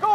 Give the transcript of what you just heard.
Go!